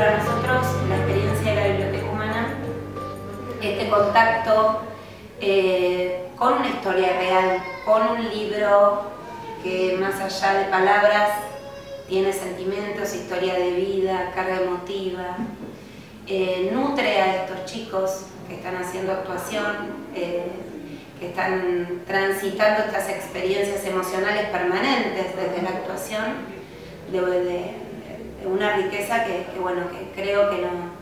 nosotros la experiencia de la Biblioteca Humana, este contacto eh, con una historia real, con un libro que más allá de palabras tiene sentimientos, historia de vida, carga emotiva, eh, nutre a estos chicos que están haciendo actuación, eh, que están transitando estas experiencias emocionales permanentes desde la actuación, de, una riqueza que, bueno, que creo que no,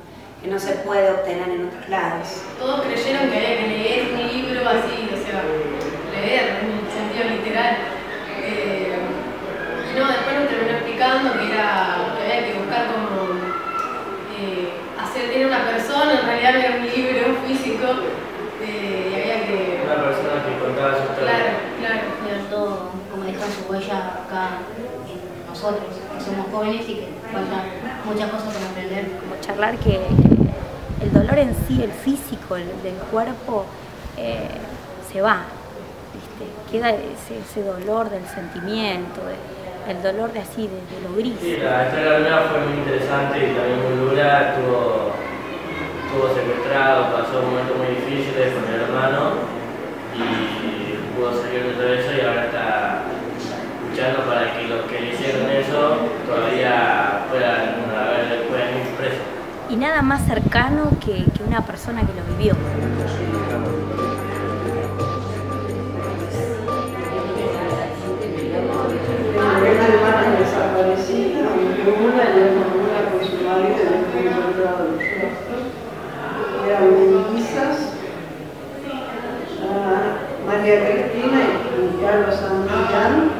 que no se puede obtener en otros lados. Todos creyeron que había que leer un libro así, o sea, leer en el sentido literal. Eh, y no, después nos terminó explicando que, era, que había que buscar como eh, hacer, tener una persona, en realidad leer un libro físico, eh, y había que... Una persona que contaba su historia. Claro, claro. todo como dejar su huella acá en nosotros, que somos jóvenes y que falta muchas cosas para aprender. Como charlar que el dolor en sí, el físico del cuerpo, eh, se va, queda ese, ese, dolor del sentimiento, el dolor de así, de, lo gris. Sí, la de fue muy interesante y también muy dura, estuvo, estuvo secuestrado, pasó momentos muy difíciles con mi hermano y pudo salir de Y nada más cercano que, una persona que lo vivió. desaparecida, aunque una ya una con su y después encontrado los rostros. Eran mellizas, María Cristina y Carlos Santillán,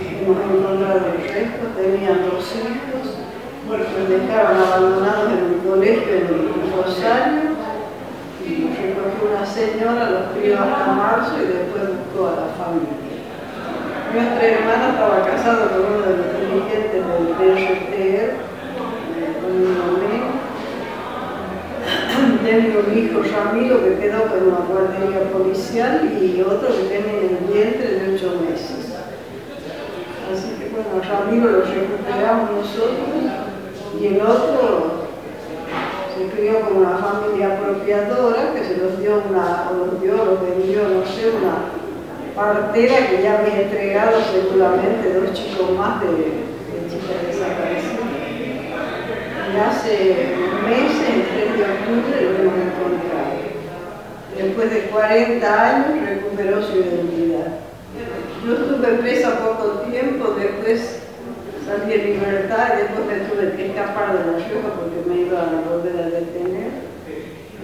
hemos encontrado los restos, tenían dos hijos, los dejaron abandonados en un colegio en Rosario y recogió una señora, los crió hasta marzo y después buscó a la familia. Nuestra hermana estaba casada con uno de los dirigentes del DRTR, con mi mamá. Tengo un hijo Ramiro que quedó con una guardería policial y otro que tiene el vientre de ocho meses. Así que bueno, Ramiro lo recuperamos nosotros y el otro se crió con una familia apropiadora que se los dio una, o los dio, los vendió, no sé, una partera que ya había entregado seguramente dos chicos más de, de chicas desaparecidas. Y hace meses, el 3 de octubre, lo hemos encontrado. Después de 40 años recuperó su identidad. Yo estuve presa poco tiempo, después salí en libertad y después tuve que escapar de la Rioja porque me iba a volver a detener.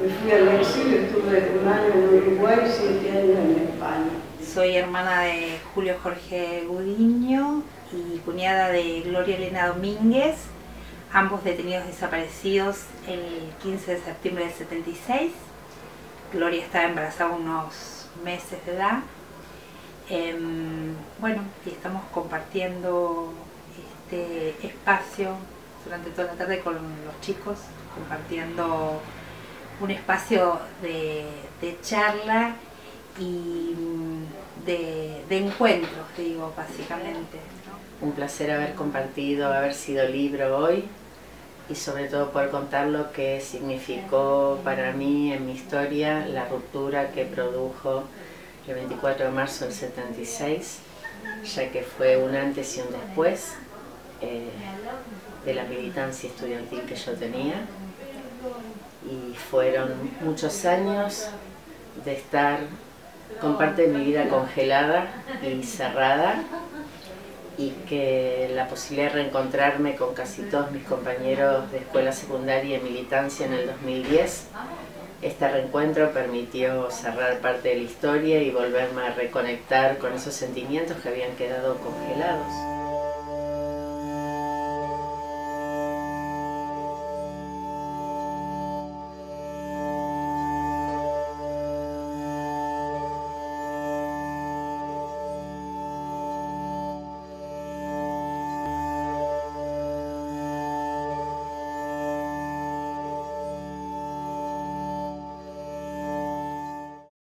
Me fui al exilio, estuve un año en Uruguay y siete años en España. Soy hermana de Julio Jorge Gudiño y cuñada de Gloria Elena Domínguez, ambos detenidos desaparecidos el 15 de septiembre del 76. Gloria estaba embarazada unos meses de edad. Em, bueno, y estamos compartiendo este espacio durante toda la tarde con los chicos, compartiendo un espacio de, charla y mm, de, de encuentros, digo, básicamente. Un placer haber compartido, haber sido libro hoy y sobre todo poder contar lo que significó para mí en mi historia la ruptura que produjo el 24 de marzo del 76, ya que fue un antes y un después eh, de la militancia estudiantil que yo tenía y fueron muchos años de estar con parte de mi vida congelada y cerrada y que la posibilidad de reencontrarme con casi todos mis compañeros de escuela secundaria y militancia en el 2010, este reencuentro permitió cerrar parte de la historia y volverme a reconectar con esos sentimientos que habían quedado congelados.